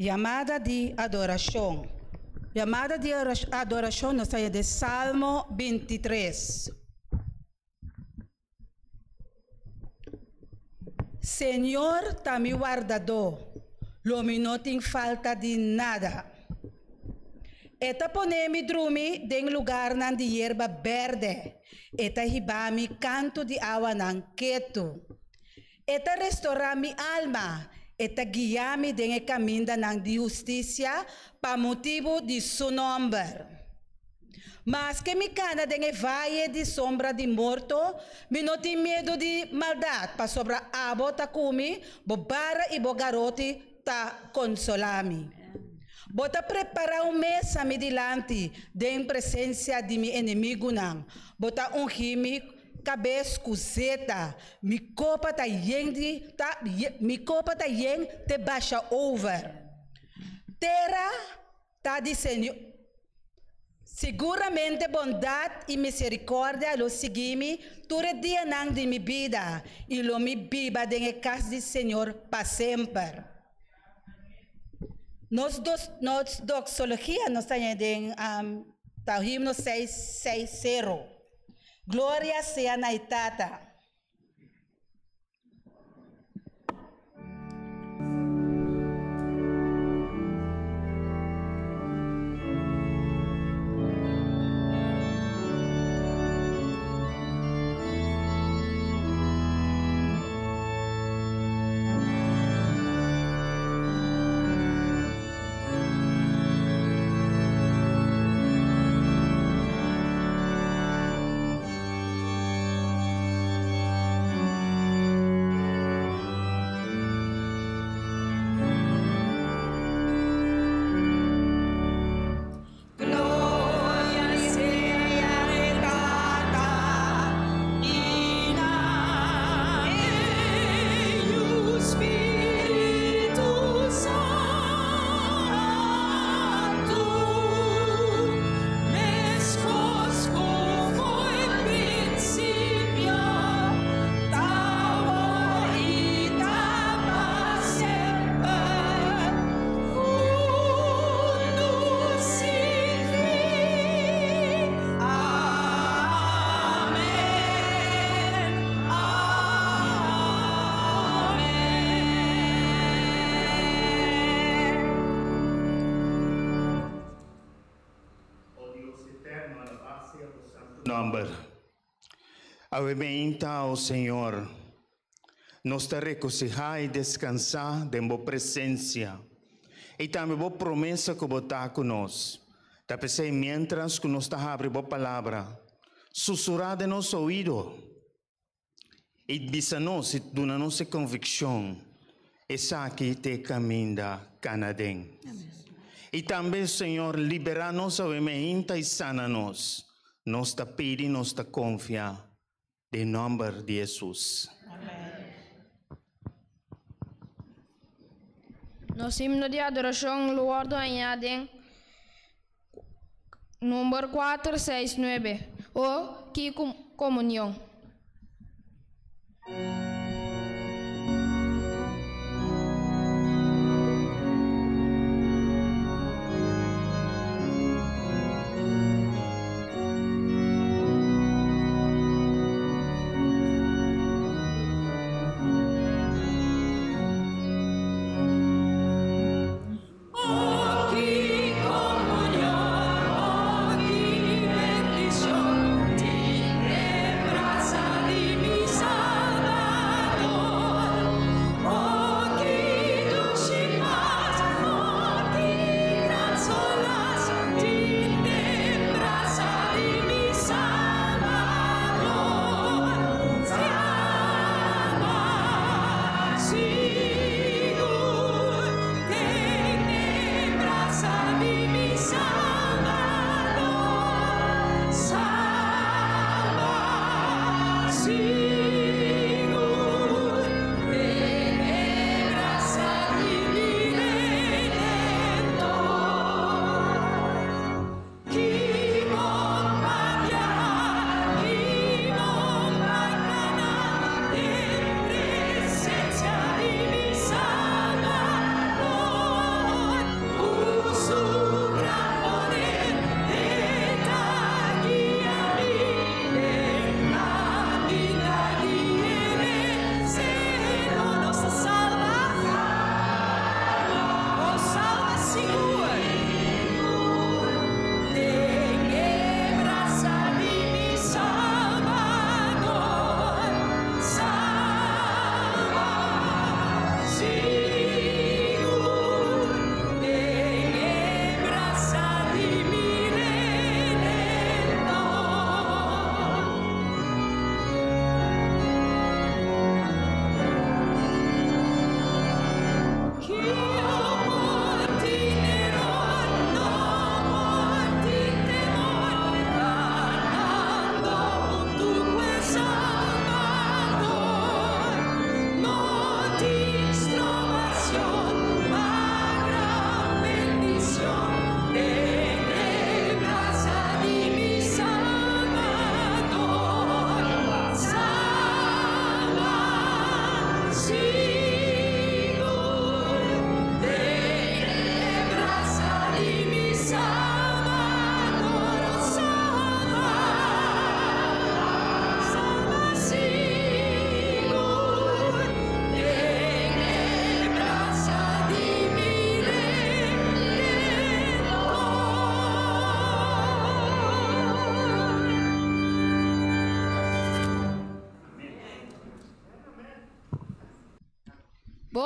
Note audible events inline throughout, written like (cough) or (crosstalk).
Llamada de adoración. Llamada de ora- adoración nos sale de Salmo 23. Senhor está me guardador, não tem falta de nada. Eta ponemi drumi den lugar nan de hierba verde. Eta hibami canto de agua nan. Eta restaurar mi alma. Eta guiar-me den el camino nan de justicia pa motivo de su nombre. Mas que me cana den el valle de sombra de morto, me não tem medo de maldade, pa sobra abo ta kumi, bo bara e bo garoti ta consolami. Bota preparar um mesa me dilante, de presença de meu inimigo não. Bota um rime cabeça cozeta, mi copa tá yende, tá, mi copa tá yen te baixa over. Terra tá de Senhor. Seguramente bondade e misericórdia lo seguime todo dia nang de minha vida e lo me biba de casa do Senhor para sempre. Nos dos, nos doxologia nos tem um, tá o himno 660. Glória seja na itata. Avementa ao Senhor, nos te regocijar e descansar de boa presença. E também boa promessa que botar conosco. Te pensei, mientras que nos está abre boa palavra, sussurrar de nosso ouvido. E bisa-nos e dona-nos convicção. Essa aqui te caminha canadém. E também, Senhor, libera-nos obviamente e sana-nos. Nós te pedimos, nós te confiamos. Em nome de Jesus. Nos himno de adoración lo guardo añaden número 469 o que com- comunión.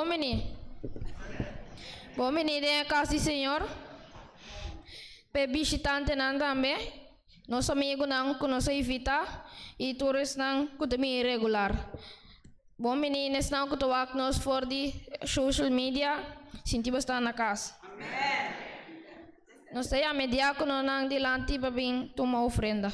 Bom menino. Bom menino é a casa do Senhor. Pe visitante não também. Nosso amigo não que nos invita e turistas não que também irregular. Bom menino não que toak nos for de social media. Sinti basta na casa. Nós temos a mediácono não dilante para vir tomar ofrenda.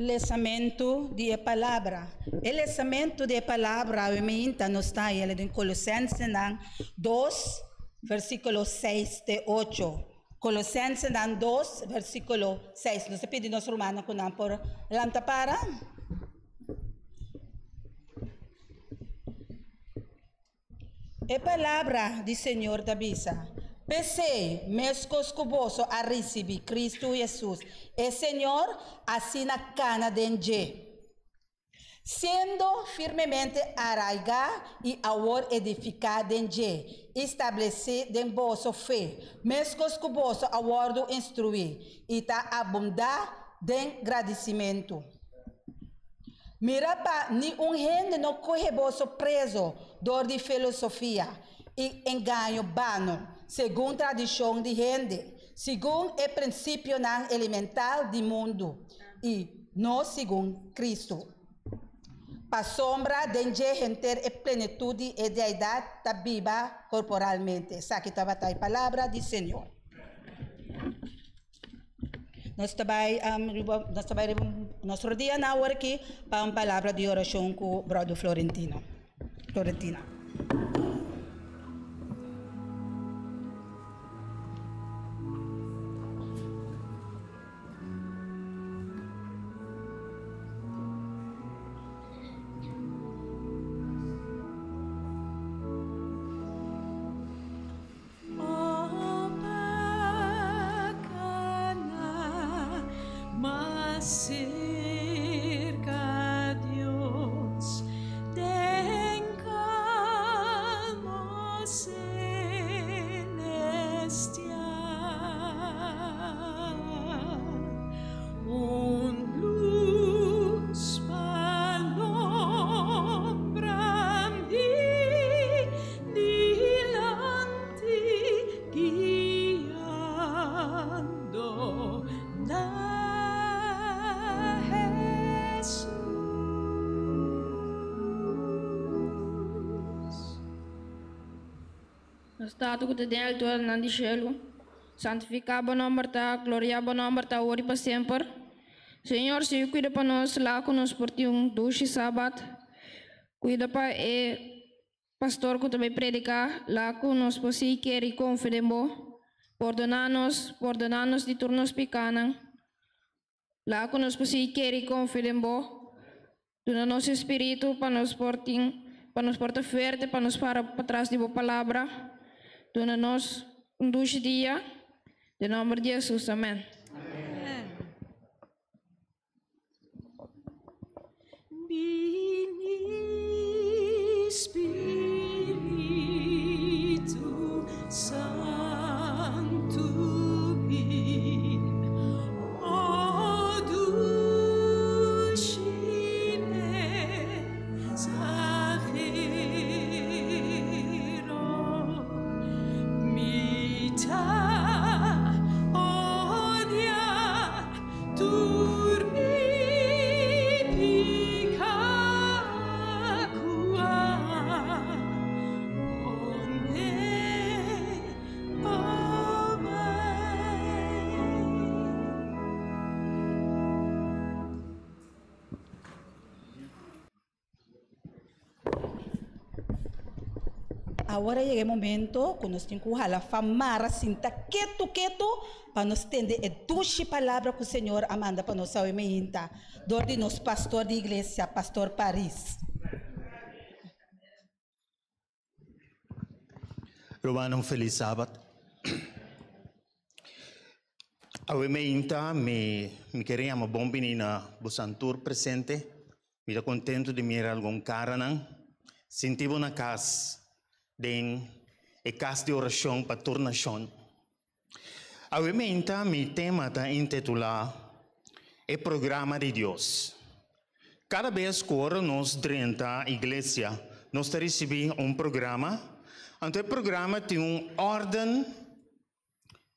Lançamento de palavra. O lançamento de palavra, o minta não está em Colossenses 2, versículo 6 e 8. Colossenses 2, versículo 6. Nós pedimos romano com não por lanta para. E palavra do Senhor da Bisa. Pensei, mescos cuboso a receber Cristo Jesus. E Senhor, assim na cana denge. Sendo firmemente arraigado e agora edificado em G, estabelecido em vossa fé, mescos cuboso agora instruir, e tá abundar de agradecimento. Mira ni um gente não corre vosso preso, dor de filosofia e engano vano, segundo tradição de gente, segundo o princípio elemental do mundo, e não segundo Cristo. Pa sombra de gente e plenitude e de idade da viva corporalmente. Essa aqui estava a palavra do Senhor. Nós também, nós também, nós dia aqui para uma palavra de oração com o brother Florentino. Florentina. Stato altura na di cielo. Santificado nome ta, gloriado nome ta, ori para sempre. Senhor, se cuida para nós, lá conosco por ti um doce sábado. Cuida para e pastor que também predicar, lá conosco por si quer e confidemo. Perdonar-nos, perdonar-nos de turnos picanan. Lá conosco por si quer e confidemo. Dona nosso espírito para nos portar, para nos portar forte, para nos para para trás de boa palavra. Dona nos um doce dia. Em nome de Jesus, amém. Vini Spiritu Sanctum Agora chega o momento que nós temos que famara, sinta quieto, quieto, para nós entender a doce palavra que o Senhor manda para nós ao meinta. Dor de nosso pastor de igreja, pastor Paris. Romano, um feliz sábado. Awe me me, queria uma bom menina Bosantur presente. Me contento de mirar algum cara não. Sentivo na casa, den e casa de oração para me inta, mi tema está intitulado E Programa de Deus. Cada vez que nós drenta a igreja, nós recebemos um programa. Então, o programa tem uma ordem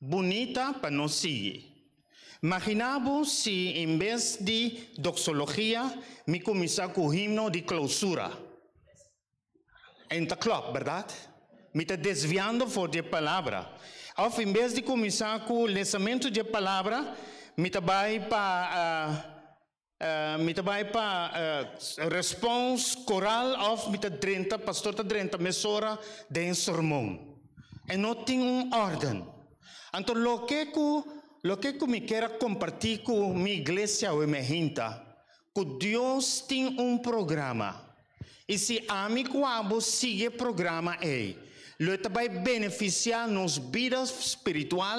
bonita para nós seguir. Imaginamos se, em vez de doxologia, me começar com o himno de clausura. Entra club, verdade? Me está desviando de palavra. Em vez de começar com o lançamento de palavra, me está vai para... Uh, me vai para uh, response coral of me drenta, pastor tá drenta, mesora de sermão. E não tem uma ordem. Então, lo que que, lo que que me quero compartilhar com minha igreja ou minha gente, que Deus tem um programa. E se a mim abo sigue o programa aí, lo vai beneficiar nos vida espiritual,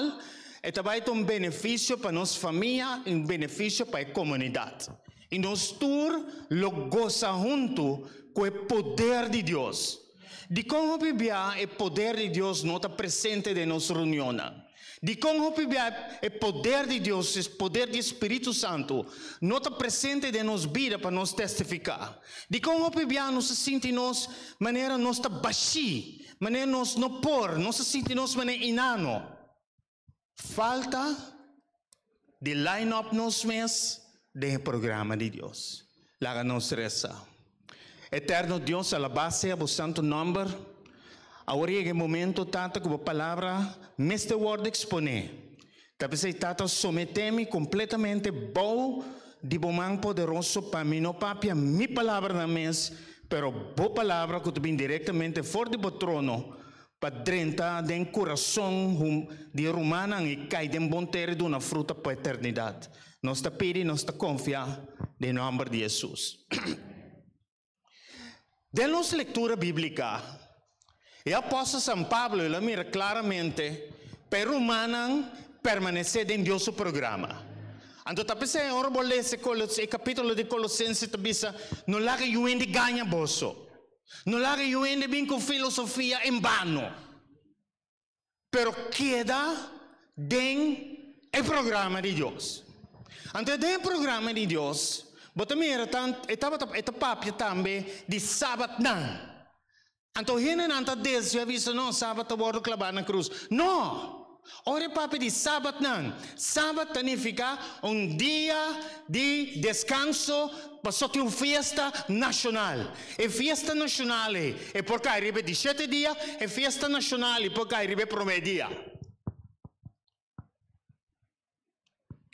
e também tem um benefício para nossa família, um benefício para a comunidade. E nós lo goza junto com o poder de Deus. De como biblia o poder de Deus não está presente em nossa reunião. De como o poder de Deus, o poder do Espírito Santo, não está presente em nossa vida para nos testificar. De como nos sentimos maneira nós está baixi, maneira nós não por, nós sentimos maneira inano. Falta de line-up nos mês do programa de Deus. Laga nos reza. Eterno Deus, a la base a santo nome, agora é o momento tanto que a palavra, neste word expone. Talvez aí tata someteme completamente bom de bom poderoso para mim, não papia mi palavra na mês, pero boa palavra que vem diretamente fora trono, para dentro do coração de romana e cai de bom terra de uma fruta para a eternidade. Nós está pedindo, nós está confiando, em nome de Jesus. De (clears throat) nossa leitura bíblica, o apóstolo São Pablo ele mira claramente para humana permanecer em Deus o programa. Então, tapi saya orang boleh ler capítulo de Colossenses tabisa no lagi yuen de ganha boso. No lagi yuen de bin com filosofia em vano. Pero queda den el programa de Deus. Então, den programa de Deus, Bota mira tant etapa etapa também de sábado não. Então hina nanta Deus já visto não sábado bordo clavar na cruz. Não. Ora papi di sabat nan. Sabat significa un dia di descanso passò che una festa nazionale. E festa nazionale e perché arriva di sette dia e festa nazionale perché arriva prome dia.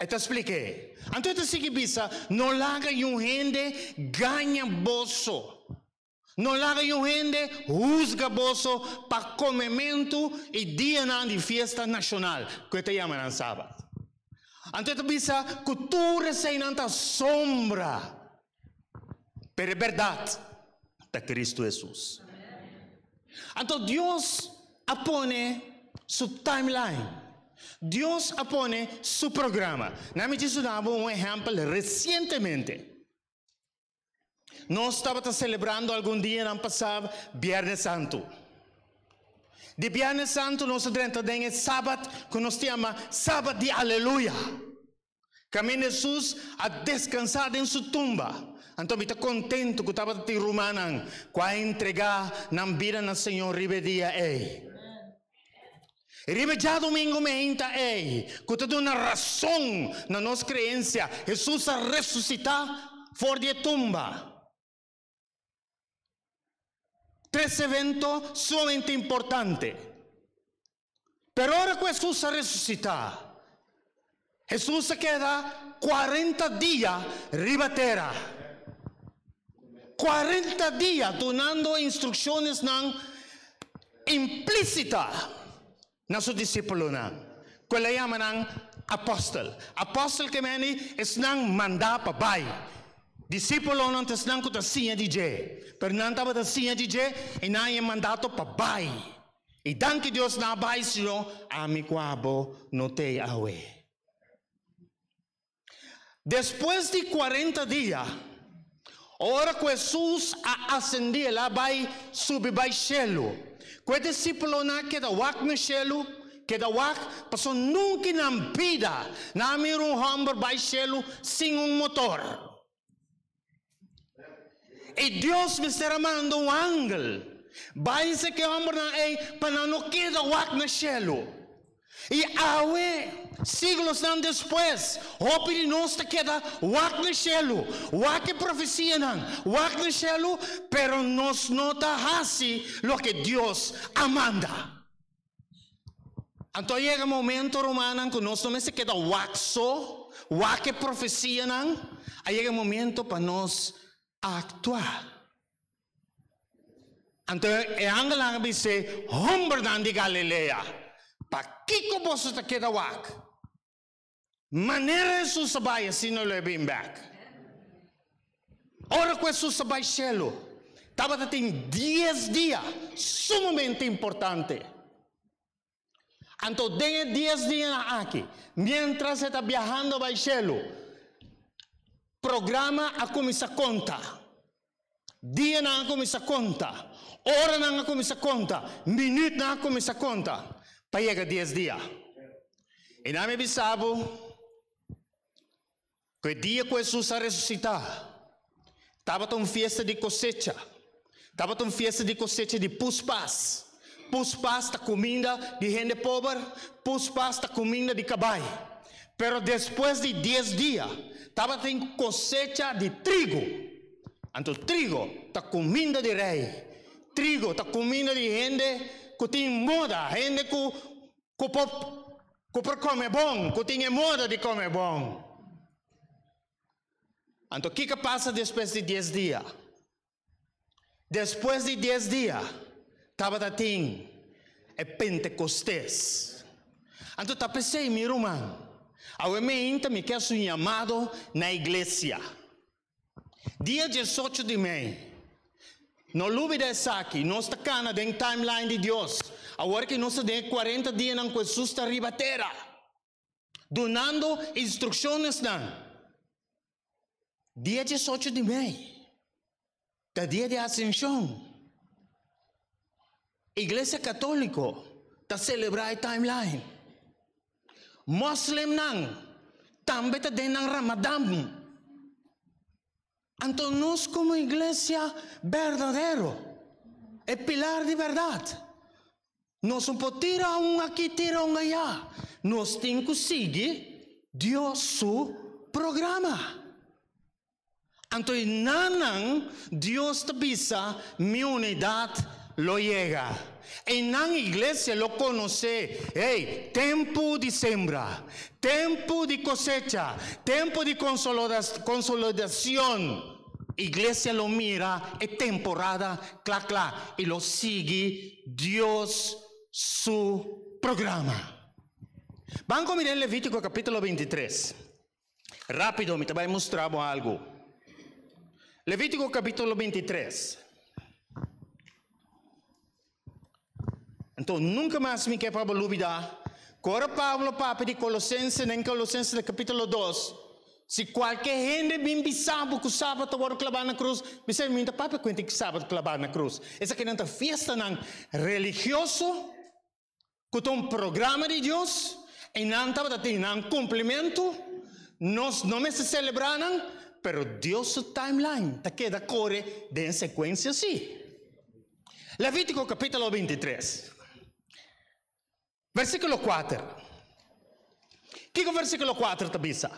E te expliquei. Então te sigue bisa, não larga um rende ganha bolso. Não larga um rende usga bolso para comimento e dia na de festa nacional, que te chama na sábado. Então te bisa, cultura sem nanta sombra. Pero é verdade, de Cristo Jesus. Então Deus apone su timeline. Dios apone su programa. Nami dava um exemplo recentemente. Nós estávamos celebrando algum dia no passado, Viernes Santo. De Viernes Santo, nós temos sábado, que nós chamamos sábado de Aleluia. Caminho Jesus a descansar em sua tumba. Então, estou contente que estava te rumanan, com a entregar na vida na Senhor ribedia ei. Ribe já domingo me inta ei, que te uma razão na nossa crença. Jesus a ressuscitar fora de tumba. Tres eventos sumamente importantes. Pero ahora que Jesus a ressuscitar, Jesus se queda 40 dias riba terra. 40 dias dando instruções não implícitas na sua discípulo na. Quella chama ng apostol. Apostol que meni es nang manda pa bay. Discípulo não tes nang kuta siya di je. Pero não tava ta siya di je, e na yung mandato pa bay. E dan que Deus na bay sino, ami kwabo no te awe. Después de 40 dias, ora que Jesus a ascendia lá vai subir vai cielo. Que discípulo na que da wak no cielo, que da wak, passou nunca na vida, na mir um hamburger vai cielo sem um motor. E Deus me está mandando um ángel. Vai se que hamburger na ei, para não que da wak no cielo. E awe, siglos não depois, hope de nós te queda wak no cielo, wak profecia não, wak no cielo, pero nos nota hasi lo que Deus amanda. Então chega o momento romano que nós não se queda wak só, wak profecia não, aí chega o momento para nós actuar. Então, é angela que diz, homem de Galileia, Pa kiko boso ta keda wak. Manera su sabay sino le bim back. Ora com su sabay cielo. Tava tem 10 dias sumamente importante. Então, tem 10 dias aqui. Mientras está viajando ao cielo, programa a começar conta. Dia na começar conta. Hora na começar conta. Minuto na começar conta. Payega 10 dias. E nami bisabo, que dia que Jesus ressuscitar, estava uma festa de cosecha, estava uma festa de cosecha de puspas. Puspas da comida de gente pobre, puspas da comida de cabai. Pero depois de 10 dias, estava tem cosecha de trigo. Então, trigo, da comida de rei. Trigo, da comida de gente que tem moda, gente que, que, que por comer bom, que tem moda de comer bom. Então, o que, que passa depois de 10 dias? Depois de 10 dias, estava tem é Pentecostes. Então, tá pensei, meu irmão, a me me quer um chamado na igreja. Dia 18 de no lube dessa aqui, está cana em timeline de Deus. Agora que nós temos 40 dias não Jesus está arriba terra. Donando instruções não. Dia 18 de maio. Da dia de ascensão. Igreja Católica está celebrando a timeline. Muslim não. Também está dentro do Ramadã. Então, nós, como igreja verdadeiro, é pilar de verdade. Nós não podemos tirar um aqui, tirar um allá. Nós temos que seguir Deus seu programa. Então, nanang Deus te bisa, mi unidade lo llega. E na igreja lo conoce, hey, tempo de sembra, tempo de cosecha, tempo de consolidación. Iglesia lo mira, é temporada, clá, clá, e lo sigue Deus su programa. Vamos mirar Levítico capítulo 23. Rápido, me te vai mostrar algo. Levítico capítulo 23. Então, nunca mais me quer para duvidar. Agora Pablo papa de Colossenses, em Colossenses capítulo 2. Se qualquer gente me sabe que o sábado agora clavar na cruz, me sei, minha papa conta que sábado clavar na cruz. Essa que não é festa não religioso, que um programa de Deus, e não estava tendo um cumprimento, nós não me celebraram, pero Deus o timeline, tá queda corre de sequência assim. Levítico capítulo 23. Versículo 4. O que é o versículo 4, Tabisa?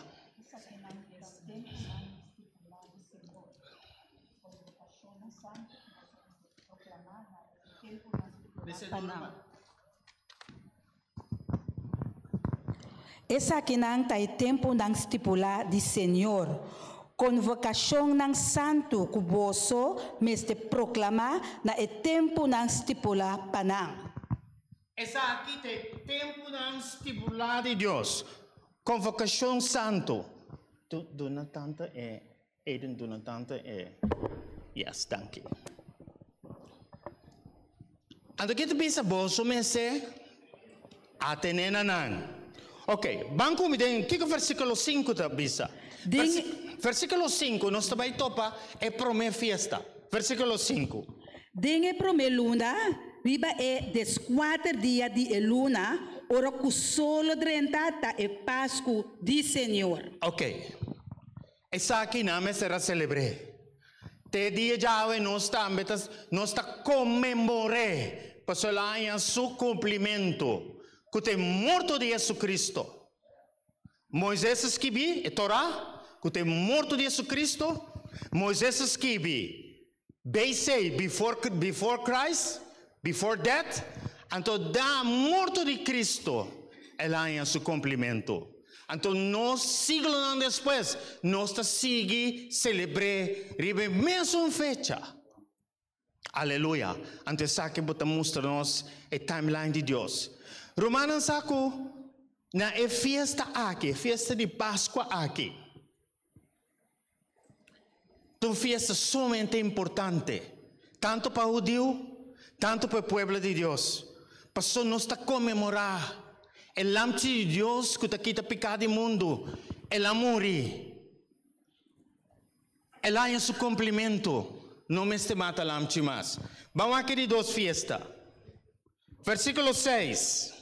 Essa aqui não tem tempo não estipular de Senhor. Convocação não santo que você mestre proclamar na é tempo não estipular para não. Essa aqui tem tempo não estipulado de Deus. Convocação santo. Tu dona tanta é, Eden dona tanta é. Yes, thank you. Ando que tu pensa bolso me se atenena nan. Ok, banco mi den, que o versículo 5 tá bisa? Ding- versículo 5, nós também topa é prome fiesta. Versículo 5. Dinge prome luna, riba é des quatro dias de luna, ora que solo drentata é Páscoa de Senhor. Ok. Essa aqui não me será celebre. Te dia já nós também nós está comemoré para solanha su cumprimento que tem morto de Jesus Cristo. Moisés escrevi, a Torá, que tem morto de Jesus Cristo. Moisés escrevi, BC, before, before Christ, before death. Então, da morto de Cristo, ela é su cumprimento. Então, nós, siglo depois, nós sigue, celebre, ribe mesmo fecha. Aleluia. Então, essa que bota mostra nós a timeline de Deus. Romanos saco, na é festa aqui, festa de Páscoa aqui. Uma festa somente importante, tanto para o judeu, tanto para o povo de Deus. Passou nós está comemorar o lamte de Deus que está quita pecado do mundo, el amor. Ela é seu cumprimento. Não me este mata lamte mais. Vamos aqui de duas. Versículo 6.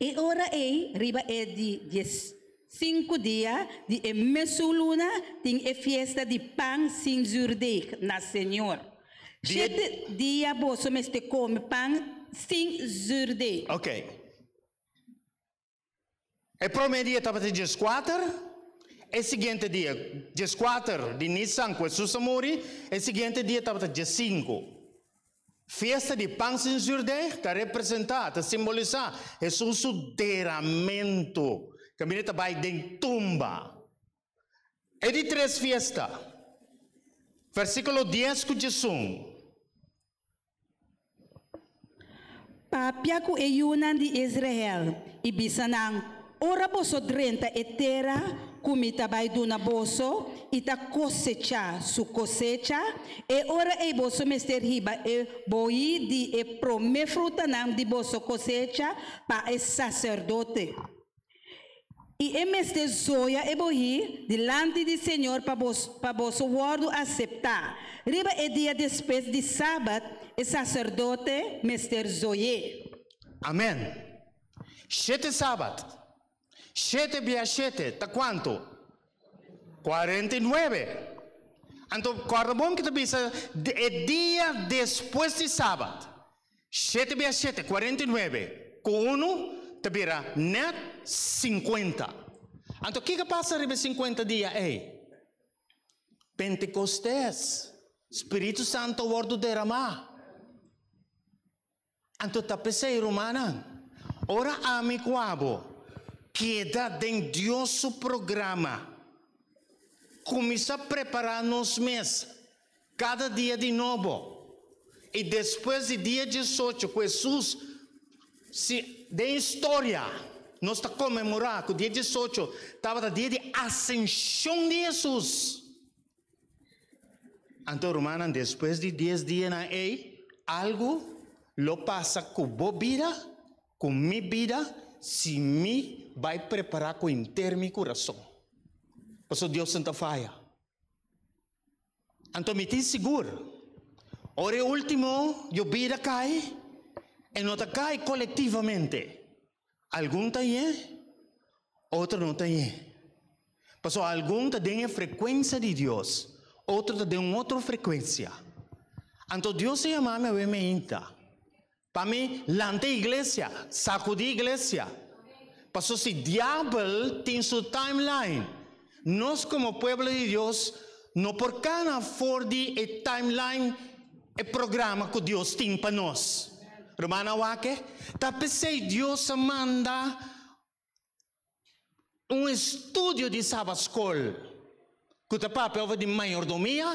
E ora é, riba é de dias, cinco dias de e mesuluna, tem a festa de pão sem zurdek na Senhor. Sete dia você mestre come pão sem zurdek. Ok. O primeiro dia estava de dias 4. O seguinte dia, dias 4 de Nissan, com Jesus morri. O seguinte dia estava de dia 5. Festa de pão sem jurde está representada, está simbolizar Jesus su derramento. Caminheta vai de tumba. É de três fiestas. Versículo 10 com Jesus. Papiaku e yunan di Israel, ibisanang ora boso drenta e terra, kumita bay duna boso, ita cosecha su cosecha, e ora e boso mester hiba e boi di e prome fruta nam di boso cosecha pa e sacerdote. E em este zoia e bohi, delante do Senhor, para vos, para vosso word aceitar. Riba e dia depois de sábado, e sacerdote, mester zoie. Amém. Sete sábado. Sete via sete. Tá quanto? 49. Então, guarda bom que tu pensa, é dia depois de sábado. 7 vezes 7, 49. Com 1, te vira net 50. Então, o que que passa ribe 50 dias? Ei, Pentecostés, Espírito Santo ordo derramar. Então, tá pensei, romana. Ora, amigo abo, queda em Deus o programa. Começa a preparar nos meses, cada dia de novo. E depois de dia 18, Jesus, se de história, nós está comemorando que o dia 18 estava no dia de ascensão de Jesus. Então, romana, depois de 10 dias na ei, algo lo passa com a vida, com minha vida, se me vai preparar com inteiro meu coração. Por isso Deus Santa falha. Então, me tem seguro. Ora, último, eu vida cai, e não cai coletivamente. Algum tem, outro não tem. Por algum tem a frequência de Deus, outro tem outra frequência. Então, Deus se chama me me inta. Para mim, lante igreja, sacudir igreja. Pastor, se diabo tem sua timeline, nós como povo de Deus, não por cada for de timeline e programa que Deus tem para nós. Romana wake, tapi se Deus manda um estúdio de sábado school, que o papel de mayordomia,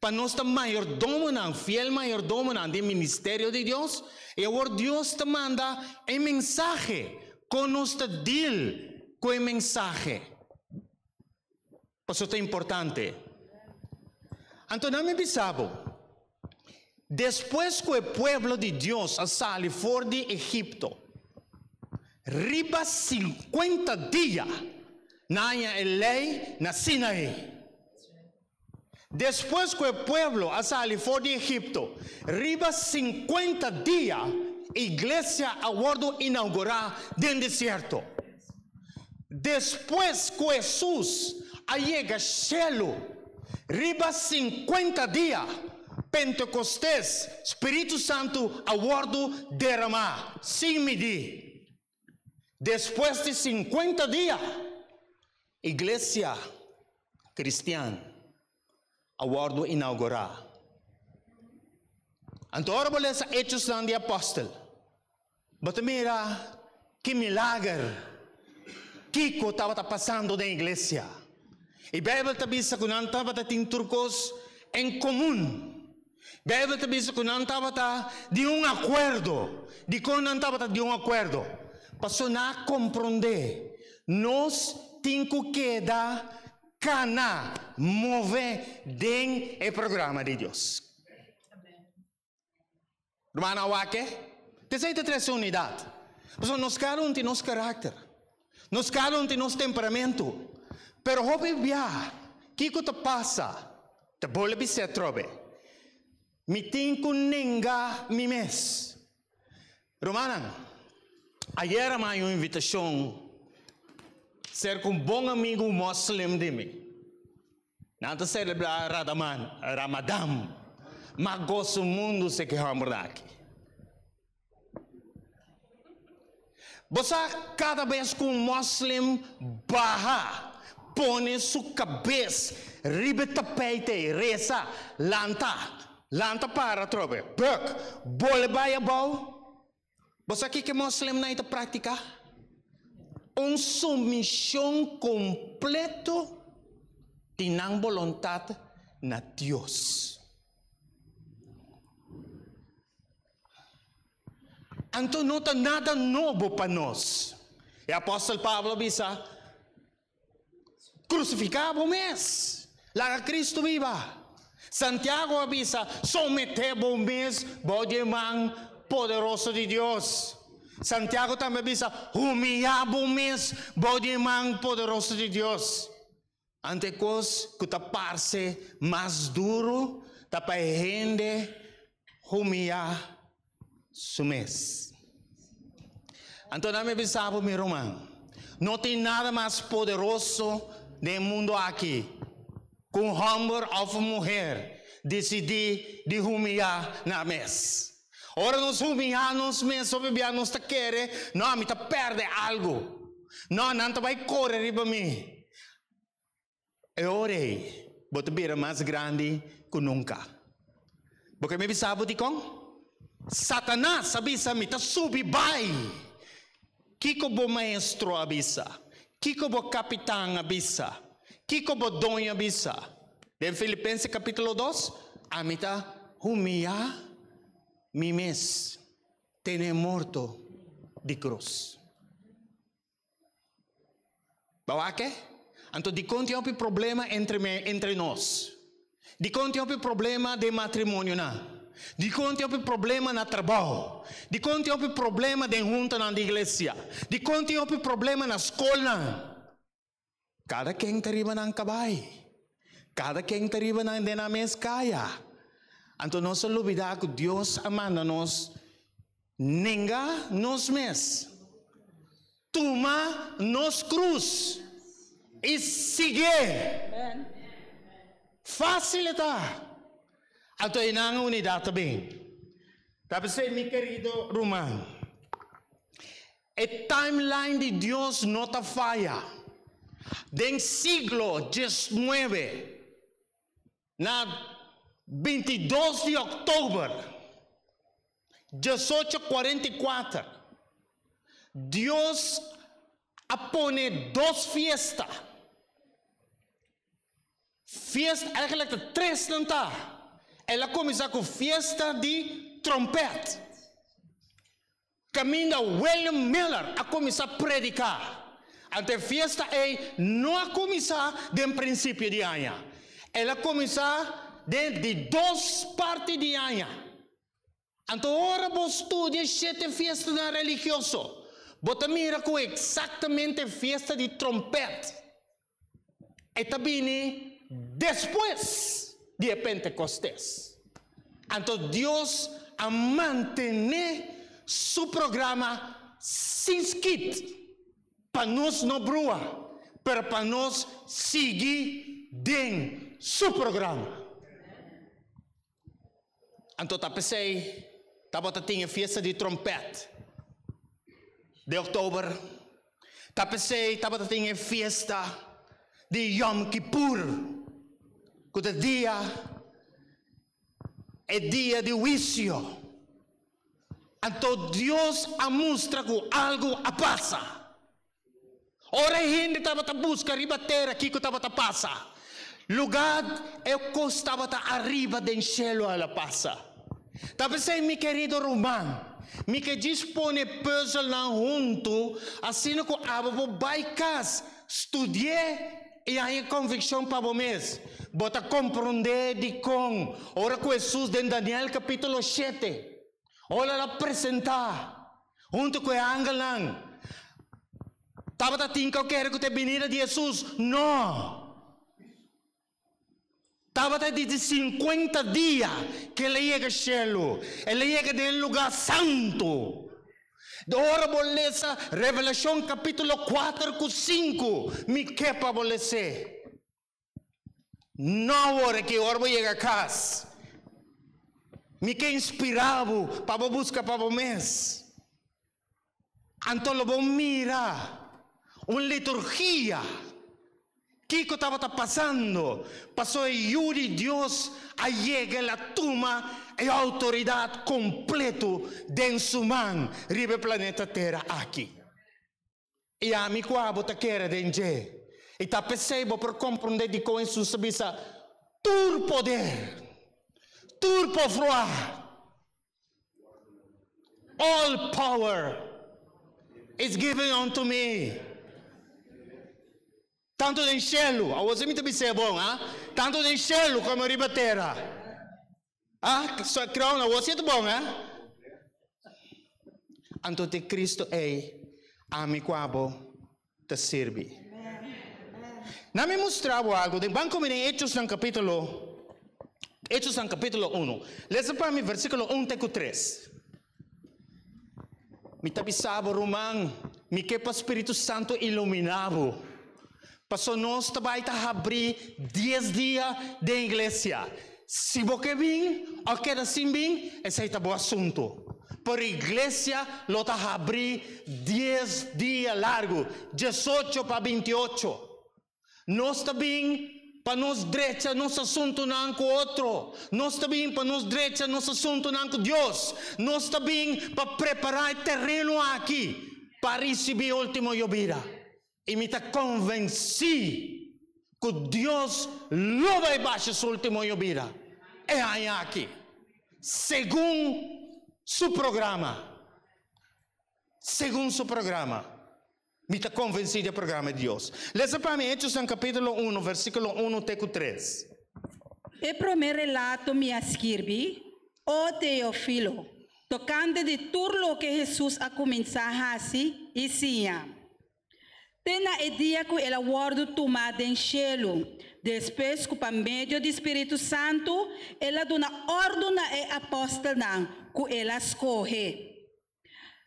para nós ter mayordomo, não, fiel mayordomo não, do ministério de Deus, e agora Deus te manda um mensagem, com nós deal com o mensagem. Por isso é importante. Então, não me pensava, Después que el pueblo de Dios sale fuera de Egipto, riba 50 días, na ley na Sinaí. Después que el pueblo sale fuera de Egipto, riba 50 días, iglesia a bordo inaugurar del desierto. Después que Jesús llega al cielo, riba 50 días, Pentecostés, Espírito Santo a bordo derramar, sem medir. Depois de 50 dias, igreja cristiana a bordo inaugurar. Então, agora vamos ler Hechos de Apóstolo. Mas mira, que milagre. Kiko estava passando na igreja. E Bíblia está dizendo que não estava em turcos em comum. Bíblia te diz que não estava de um acordo. De não estava de um acordo. Passou a compreender. Nós temos que dar cana, mover dentro do programa de Deus. Romana Wake, terceira três unidade. Pessoal, nós cada um tem nosso caráter. Nós cada um tem nosso temperamento. Pero hobby via, que que te passa? Te bolhe se trobe. Mi tinku ninga mi mes. Romana, ayer uma invitação ser com um bom amigo muslim de mim. Nada celebrar Ramadan, Ramadan. Mas gosto mundo se que aqui. Você cada vez que um muslim barra, põe sua cabeça, ribe tapete, reza, lanta, Lanta para trobe. Buk, boleh bayar bau. Você aqui que muslim na ita prática? Um submissão completo de não vontade na Deus. Então não tem nada novo para nós. E o apóstolo Pablo disse, crucificado mês, lá Cristo viva. Santiago avisa, sometemos mes, man poderoso de Deus. Santiago também avisa, humilhamos man poderoso de Deus. Antes que taparse mais duro, tapa rende, humilhar su mes. Então, me avisava, meu irmão, não tem nada mais poderoso no mundo aqui com o homem ou mulher decidir de humilhar na mesa. Ora nós humilhamos sobre nós tá querer, não, me tá perde algo. Não, não tá vai correr riba mim. Eu orei, bota beira mais grande que nunca. Porque me sabe de com? Satanás avisa me tá subi vai. Kiko bo maestro avisa. Kiko bo capitão avisa. Kiko bo dono avisa. Em Filipenses capítulo 2, a mita humilha mi mes morto de cruz. Bawa que? Então, de conta um problema entre, me, entre nós. De conta um problema de matrimônio, não. De conta um problema na trabalho. De conta um problema de junta na igreja. De conta um problema na escola. Cada quem teriba ng kabay. Cada quem teriba ng dinamis kaya. Então, nós olvidar que Deus amanda nos ninga nos mes. Toma nos cruz e seguir. Facilitar. Então, inang unidade também. Tapos, meu querido Romano, a timeline de Deus está falha. Del siglo XIX, na 22 de outubro, 1844, Deus apone duas fiestas. Fiesta, eigenlijk não tá. Ela começa com festa de trompete. Caminha William Miller a começar a predicar. Ante festa é não começar de princípio de ano. Ela começa de, de duas partes de ano. Então, ora você estuda sete festas na religioso. Bota mira com exatamente festa de trompete. E também depois de Pentecostés. Então, Deus a manter seu programa sem skit para nós não brua, para nós seguir dentro seu programa. Então, tá pensei, tá tinha festa de trompete de outubro. Tá pensei, tá tinha festa de Yom Kippur, que o dia é dia de juízo. Então Deus a mostra que algo a passa. Ora hindi estava a busca ribater aqui que estava a passa. Lugar é o que estava a arriba do cielo ela passa. Talvez sei, meu querido Romano, me que dispone puzzle lá junto, assim que abo vai casa, estudie e aí convicção para o mês. Bota compreender de com. Ora com Jesus em Daniel capítulo 7. Olha lá apresentar. Junto com o ángel lá. Estava a tinka quer que te venira de Jesus? Não. Estava de 50 dias que ele chega ao céu. Ele chega de lugar santo. Ora bolesa, Revelação capítulo 4 com 5. Me quepa bolese. Não hora que ora chega a casa. Me que inspirado para buscar para o mês. Então, eu vou mirar uma liturgia que estava passando. Passou Yuri Deus a chega a tuma e a autoridade completo de sua mão ribe planeta Terra aqui. E a mi qua bota quer denje. E tá percebo por compreender de com isso sabisa tur poder. Tur froid. All power is given unto me. Tanto nel cielo, a você me dizer bom, ah? Tanto nel cielo como riba terra. Ah, só crown, você é bom, ah? Anto te Cristo é a mi quabo te serve. Na me mostrava algo, de banco me Hechos no capítulo Hechos no capítulo 1. Leia para mim versículo 1 até 3. Me tabisava romang, me que para o Espírito Santo iluminava. Passou nós também a abrir 10 dias de igreja. Se você vem, ou quer assim vem, esse é o assunto. Por iglesia lo ta abrir 10 días largo, 18 para 28. Nós bem para nós direita, nosso assunto não com outro. Nós bem para nós direita, nosso assunto não com Deus. Nós bem para preparar terreno aqui para receber último llovira. E me está convenci que Deus lo vai baixar o último llovira. É aí aqui. Segundo su programa. Segundo su programa. Me está convencido do programa de Deus. Leia para mim Hechos capítulo 1, versículo 1 até 3. E primeiro relato me escrevi, o Teofilo, tocante de tudo o que Jesus a começar a fazer e sia. Tena e dia que ele guardo tomado em cielo, depois que por meio do Espírito Santo, ela dona ordem e apóstola que ela escolhe.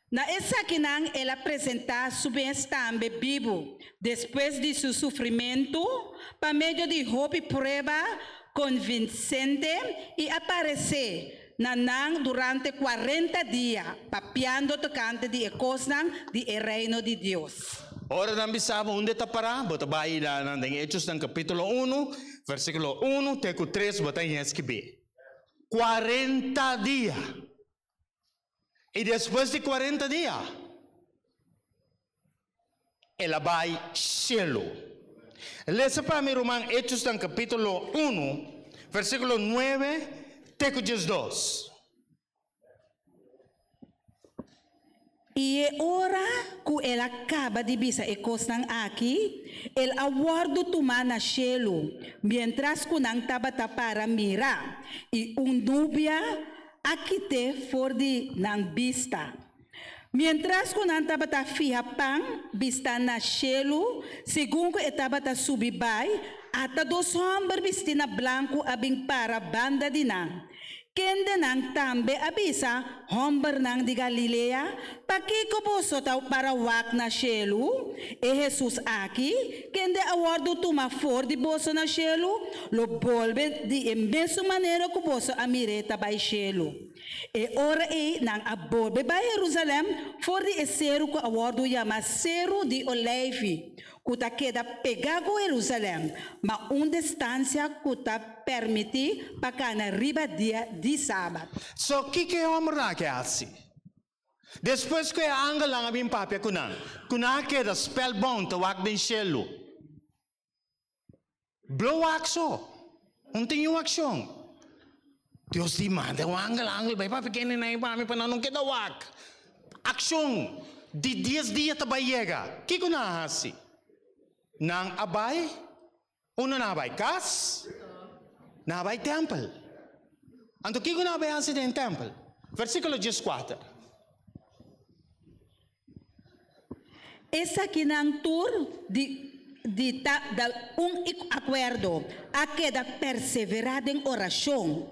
Na essa que não ela apresentar sua bem-estambe vivo, depois de seu sofrimento, por meio de roupa e prova convincente e aparecer na nan durante 40 dias, papiando tocante de coisas de reino de Deus. Ora sabe onde está parar, bota vai lá na Hechos no capítulo 1, versículo 1 até 3, bota em escrever. 40 dias. E depois de 40 dias, ela vai cielo. Leia para mim, Romão, Hechos no capítulo 1, versículo 9 até 12. E hora que ela acaba de bisa e costan aqui, el aguardo tuma na cielo, mientras que nang taba para mira, e um nubia aqui te for de nang vista. Mientras que nang taba ta fiha pang, vista na cielo, segundo que etaba ta subibay, ata dos homens vestina blanco abing para banda de nang. Kende nang tambe abisa, homber nang di Galilea, pakikoboso tau para wak na shelu, e Jesus aqui, kende awardo tuma for di boso na shelu, lo bolbe di imenso maneira que boso amireta by shelu. E ora e nang abolbe by Jerusalem, for di esero ko awardo yama cero di Olevi, kuta queda pegago Jerusalém, mas uma distância kuta permite para na riba dia de sábado. So, que que é o amor que é assim? Depois que a angel lang abing papia kunan, kunan queda spellbound to wak din cielo. Blow axo. Não tem uma ação. Deus demanda o angel, angel, vai papi kene na iba, mi pananong queda wak. Action. De 10 dias tabayega. Que kunan assim? Nang abay, uno na abay kas, na abay temple. Anto kiko na abay asi den temple. Versículo 14. Essa que nang tour de de um acordo a queda perseverada em oração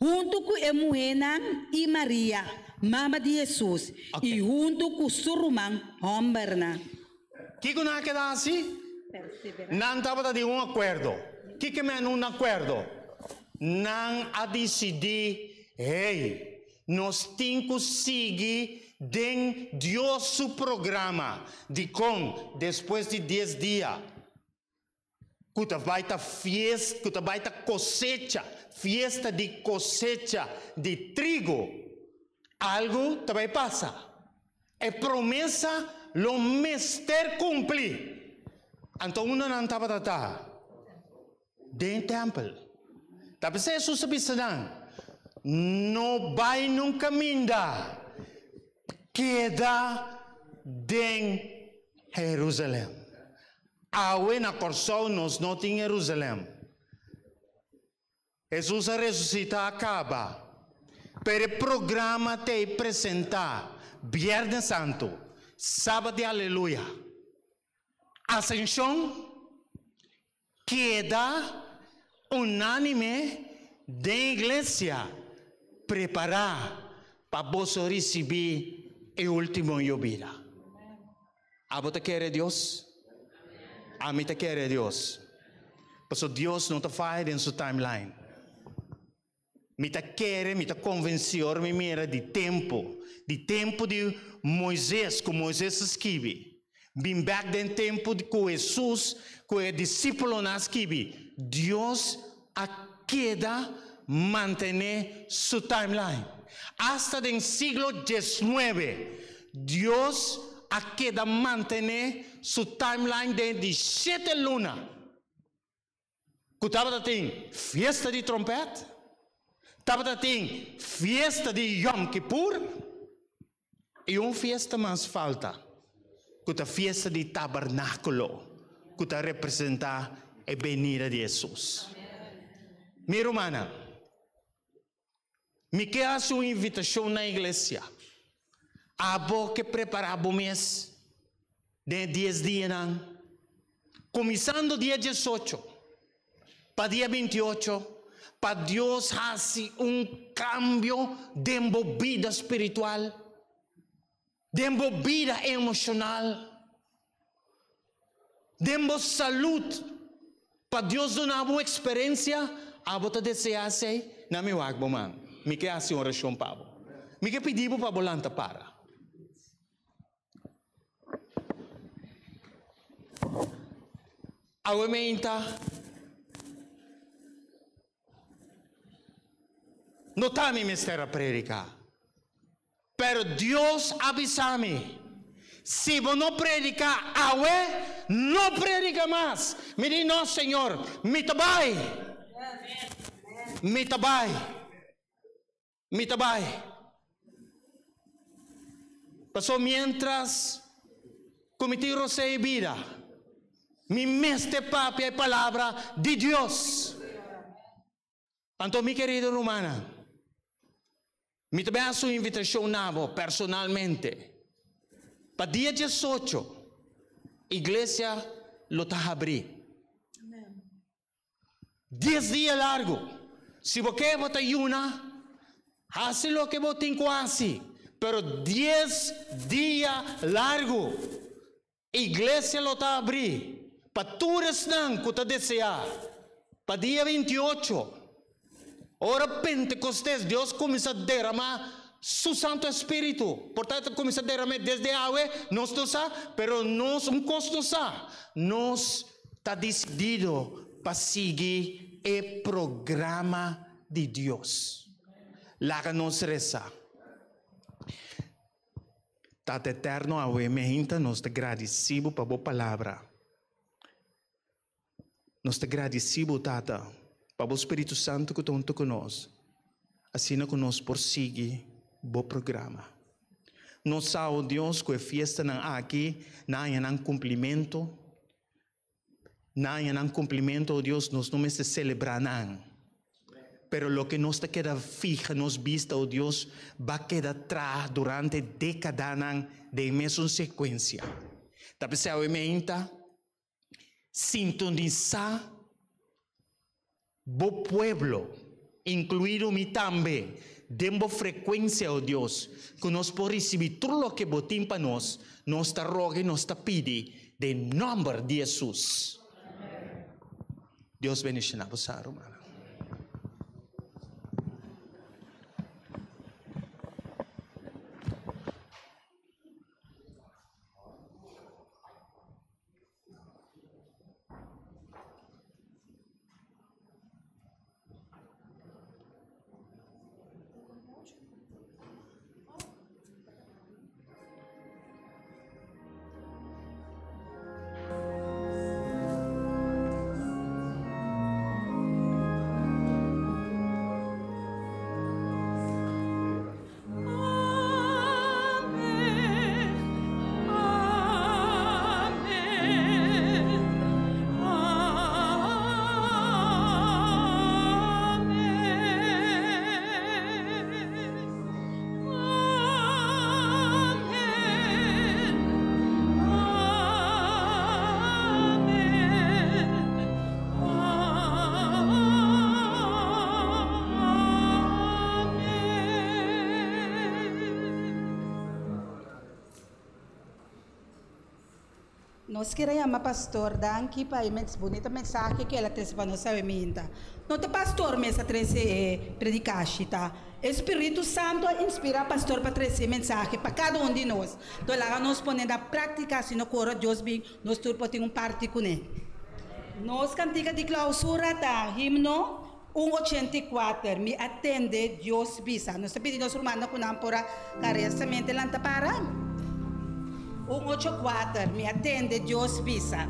junto com a mulher e Maria, mama de Jesus, Ok. e junto com seu irmão, Homberna. Kiko na queda assim? Não estava de um acordo. O que que é um acordo? Não a decidir, hey, nós temos que seguir den Deus seu programa de com depois de 10 dias. Kuta vai ta fiesta, kuta vai ta cosecha, fiesta de cosecha de trigo. Algo também passa. É promessa lo mester cumprir. Então, não estava tata. Den temple. Tapi saya susah senang. No vai nunca minda. Queda den Jerusalém. Awe na corsão nos not em Jerusalém. Jesus a ressuscita acaba. Pero programa te apresentar Viernes Santo, Sábado de Aleluia. Ascensión queda unánime de iglesia preparar para vos recibir el último llovida. ¿A vos te quiere Dios? A mí te quiere Dios. Pero Dios no te falla en su timeline. Me tá querer, me tá convencer, me mira de tempo, de tempo de Moisés, que Moisés escreve. Bem back den tempo com Jesus, com o discípulo na escreve. Deus a queda mantener su timeline. Hasta el siglo XIX, Dios a queda mantener su timeline de 17 lunas. Kutaba tem fiesta de trompete, tava tem fiesta de Yom Kippur e uma fiesta mais falta, que a fiesta de tabernáculo, que representa a venida de Jesus. Minha irmã, me quer uma invitação na igreja. Abo que preparar o de 10 dias, começando dia 18 para dia 28, para Deus hace um cambio de vida espiritual, de vida emocional, de saúde, para Deus dar uma experiência, a bota deseasse, na meu agbo man, me que assim oração pabo, me que pedir para volanta para. Awementa, No está mi mister a predicar. Pero Dios avisame. Si vos no predica ahora, no predica más. Di no, Señor, mi tabay. Mi tabay. Mi tabay. Pasó mientras cometí roce y vida. Mi meste papi hay palabra de Dios. Anto mi querido romana. Me também a sua invitação nabo personalmente. Para dia 18, igreja lo está abrir. Dez dias largo. Se você botar uma, faz o que você tem. Pero dez dias largo. Igreja lo está abrir. Para todos não que está. Para dia 28. Ora Pentecostés, Deus começa a derramar su Santo Espírito. Portanto, começa a derramar desde a água, nós não sa, pero nós um não. Nós está decidido para seguir o programa de Deus. Lá nos reza. Tata eterno, a ementa, nós te agradecemos por a boa palavra. Nós te agradecemos, Tata para o Espírito Santo que está conosco. Assim conosco por seguir o programa. Nós sabemos, Deus, que a festa não aqui, não há um cumprimento. Não há um cumprimento, Deus, nós não se celebrar não. Pero lo que nos queda fija, nos vista, oh Deus, vai quedar atrás durante décadas de mesma sequência. Tá pensando, sintonizar Bo pueblo, incluído mi también, demos frecuencia, oh Dios, que nos por recibir todo lo que botín para nos, nos está rogue, nos está pide, de nombre de Jesús. Dios bendiga a vos, Nós queremos pastor Danki para a bonita mensagem que ela trouxe para nossa minta. Não tem pastor mesmo trouxe eh, predicar, tá? Espírito Santo inspira pastor para trazer mensagem para cada um de nós. Então lá nós podemos a prática, se não corre Deus bem, nós todos podemos um parte com ele. Nós cantiga de clausura tá himno 184 me atende Deus bisa. Nós pedimos hermano com nampora caresamente lanta para. 184 me atende Deus bisa.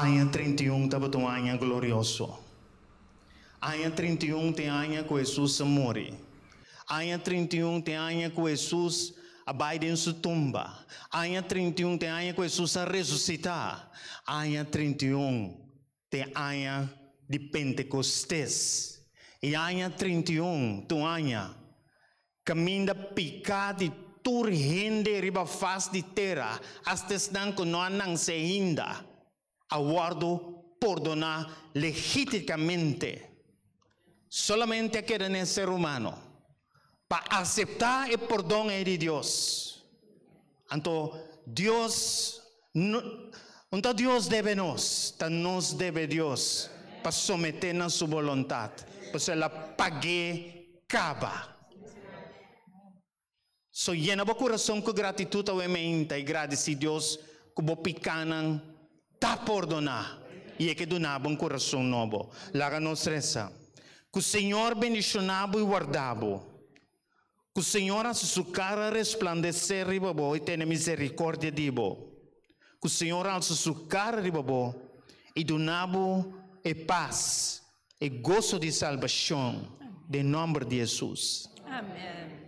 Año 31 estava um ano glorioso. Ano 31 tem ano que Jesus morre. Ano 31 tem ano que Jesus abide em sua tumba. Ano 31 tem ano que Jesus ressuscitar. Ano 31 tem ano de Pentecostes. E ano 31 tem ano caminha picar de tur gente riba face de terra, hasta não que não se hinda, aguardo perdonar legítimamente. Solamente aquele nesse ser humano, para aceitar o perdão de Deus. Então, Deus, não, então Deus deve nos, então nos deve Deus. para someter na sua vontade. Para ela pague caba. So, llena o coração com gratidão ao mente e agradecer a Deus que o picanan tá perdonar. E é que donava um coração novo. Laga nos reza. Que o Senhor bendicionava e guardava. Que o Senhor a sua cara resplandecer riba bo e tenha misericórdia de bo. Que o Senhor a sua cara riba bo e donava e paz e gozo de salvação. Em nome de Jesus. Amém.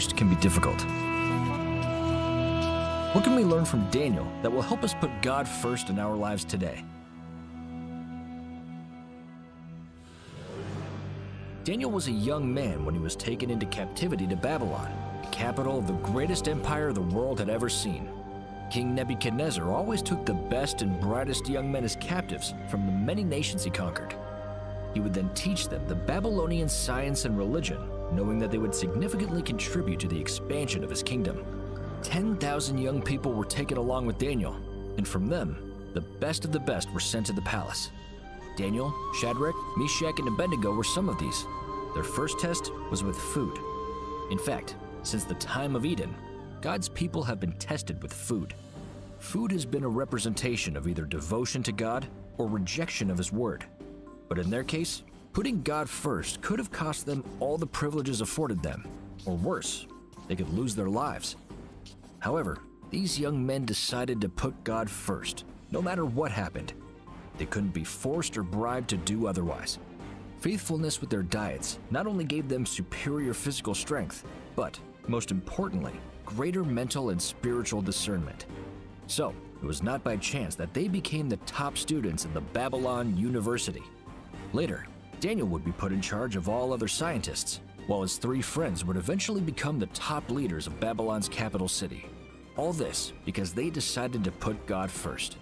First can be difficult. What can we learn from Daniel that will help us put God first in our lives today? Daniel was a young man when he was taken into captivity to Babylon, the capital of the greatest empire the world had ever seen. King Nebuchadnezzar always took the best and brightest young men as captives from the many nations he conquered. He would then teach them the Babylonian science and religion, knowing that they would significantly contribute to the expansion of his kingdom. 10,000 young people were taken along with Daniel, and from them, the best of the best were sent to the palace. Daniel, Shadrach, Meshach, and Abednego were some of these. Their first test was with food. In fact, since the time of Eden, God's people have been tested with food. Food has been a representation of either devotion to God or rejection of His word. But in their case, putting God first could have cost them all the privileges afforded them, or worse, they could lose their lives. However, these young men decided to put God first, no matter what happened. They couldn't be forced or bribed to do otherwise. Faithfulness with their diets not only gave them superior physical strength, but, most importantly, greater mental and spiritual discernment. So, it was not by chance that they became the top students in the Babylon University. Later, Daniel would be put in charge of all other scientists, while his three friends would eventually become the top leaders of Babylon's capital city. All this because they decided to put God first.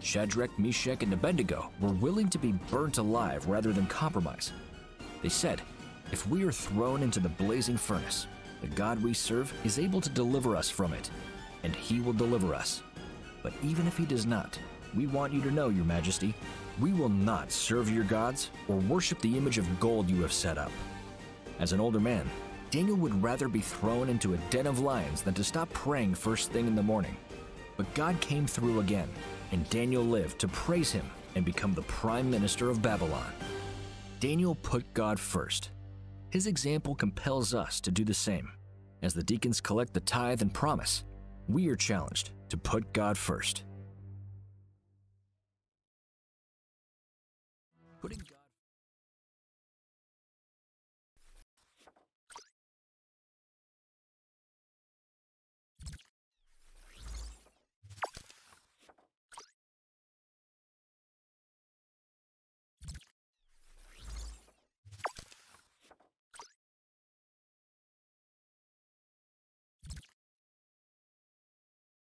Shadrach, Meshach, and Abednego were willing to be burnt alive rather than compromise. They said, If we are thrown into the blazing furnace, the God we serve is able to deliver us from it, and he will deliver us. But even if he does not, we want you to know, Your Majesty, we will not serve your gods or worship the image of gold you have set up. As an older man, Daniel would rather be thrown into a den of lions than to stop praying first thing in the morning. But God came through again, and Daniel lived to praise him and become the prime minister of Babylon. Daniel put God first. His example compels us to do the same. As the deacons collect the tithe and promise, we are challenged to put God first. Putting